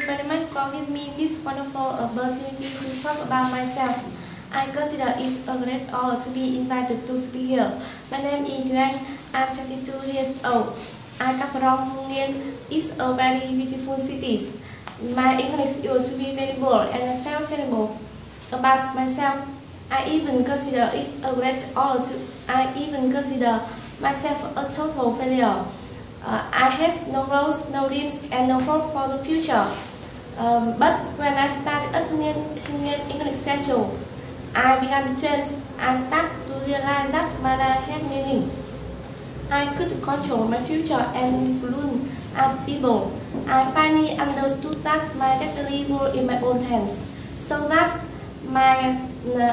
you very much giving me this wonderful opportunity to talk about myself. I consider it a great honor to be invited to speak here. My name is Yuan. I'm 22 years old. I come from Hung Yen. It's a very beautiful city. My English used to be very bored and I felt terrible about myself. I even consider it a great honor to. I even consider myself a total failure. Uh, I had no goals, no dreams, and no hope for the future. Um, but when I started at Hung Yen English Central, I began to change. I started to realize that life had meaning. I could control my future and influence other people. I finally understood that my destiny was in my own hands. So that my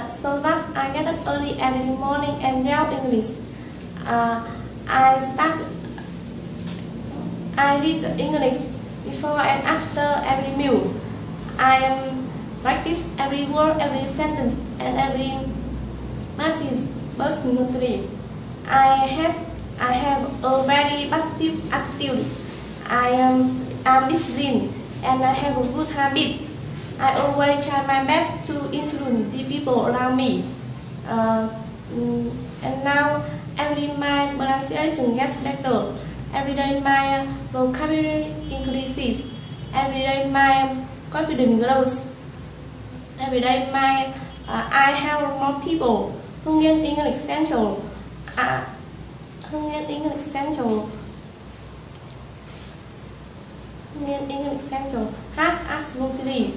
so that I get up early every morning and yell English. Uh, I start. I read English before and after every meal. I um, practice every word, every sentence, and every message personally. I have I have a very positive attitude. I am I'm disciplined and I have a good habit. I always try my best to influence the people around me. Uh, mm, and now every my pronunciation gets better. Every day my vocabulary increases. Every day my confidence grows. Every day my uh, I help more people. Hung Yen English Central. Uh, Hung Yen English Central. Hung Yen English Central has absolutely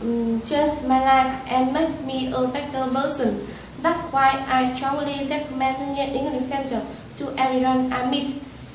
um, changed my life and made me a better person. That's why I strongly recommend Hung Yen English Center to everyone I meet.